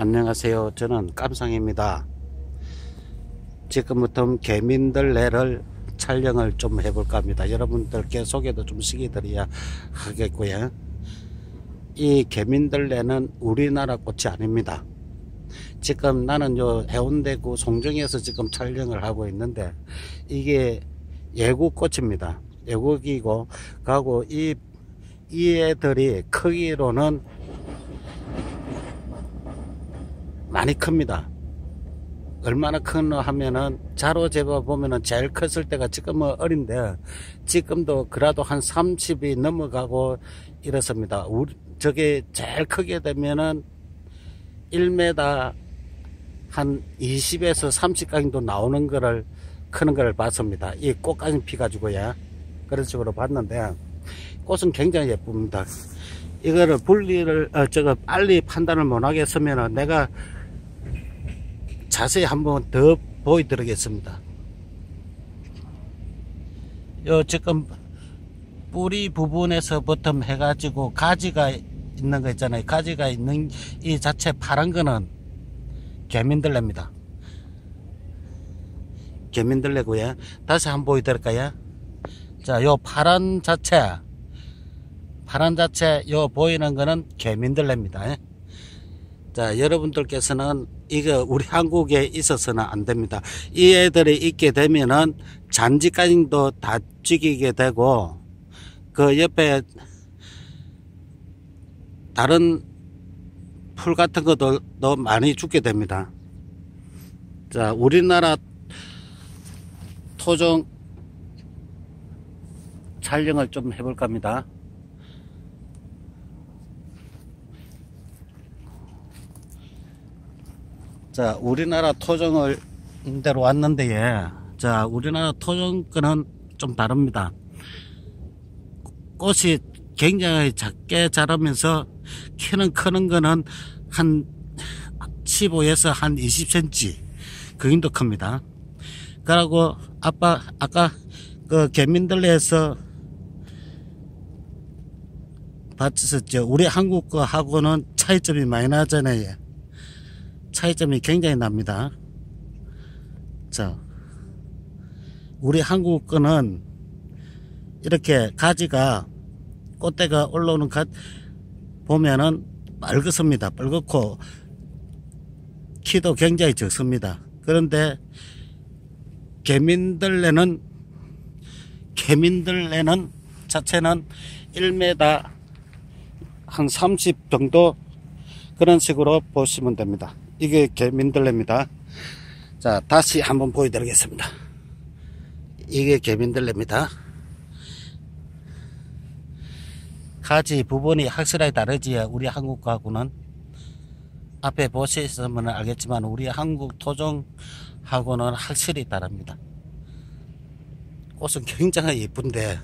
안녕하세요. 저는 깜상입니다. 지금부터 개민들레를 촬영을 좀 해볼까 합니다. 여러분들께 소개도 좀 시켜드려야 하겠고요. 이 개민들레는 우리나라 꽃이 아닙니다. 지금 나는 요 해운대구 송정에서 지금 촬영을 하고 있는데 이게 예국 꽃입니다. 예국이고 가고 이, 이 애들이 크기로는 많이 큽니다. 얼마나 크노 하면은 자로 재봐 보면은 제일 컸을 때가 지금은 어린데 지금도 그래도 한 30이 넘어가고 이렇습니다. 우리 저게 제일 크게 되면은 1m 한 20에서 30까지도 나오는 거를 크는 걸 봤습니다. 이 꽃까지 피가지고요. 그런 식으로 봤는데 꽃은 굉장히 예쁩니다. 이거를 분리를 어, 저거 빨리 판단을 못 하겠으면 내가 자세히 한번 더 보여드리겠습니다. 요 지금 뿌리 부분에서부터 해가지고 가지가 있는 거 있잖아요. 가지가 있는 이 자체 파란 거는 개민들레입니다. 개민들레고요. 다시 한번 보여드릴까요? 자, 요 파란 자체, 파란 자체, 요 보이는 거는 개민들레입니다. 자, 여러분들께서는 이거 우리 한국에 있어서는 안 됩니다. 이 애들이 있게 되면은 잔지까지도 다 죽이게 되고, 그 옆에 다른 풀 같은 것도 많이 죽게 됩니다. 자, 우리나라 토종 촬영을 좀 해볼까 합니다. 자, 우리나라 토종을 대로 왔는데, 예. 자, 우리나라 토종 거는 좀 다릅니다. 꽃이 굉장히 작게 자라면서 키는 크는 거는 한 15에서 한 20cm 그 정도 큽니다. 그리고 아빠 아까 그 개민들레에서 봤었죠. 우리 한국 거하고는 차이점이 많이 나잖아요. 차이점이 굉장히 납니다. 자, 우리 한국 거는 이렇게 가지가 꽃대가 올라오는 가 보면은 빨갛습니다. 빨갛고 키도 굉장히 적습니다. 그런데 개민들레는 개민들레는 자체는 1m 한 30 정도 그런 식으로 보시면 됩니다. 이게 개민들레입니다. 자, 다시 한번 보여드리겠습니다. 이게 개민들레입니다. 가지 부분이 확실하게 다르지 우리 한국하고는 앞에 보시면 알겠지만 우리 한국 토종하고는 확실히 다릅니다. 꽃은 굉장히 예쁜데